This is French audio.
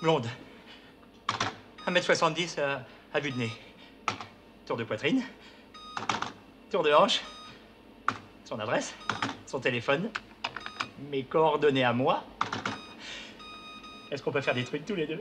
Blonde. 1m70 euh, à vue de nez. Tour de poitrine. Tour de hanche. Son adresse. Son téléphone. Mes coordonnées à moi. Est-ce qu'on peut faire des trucs tous les deux?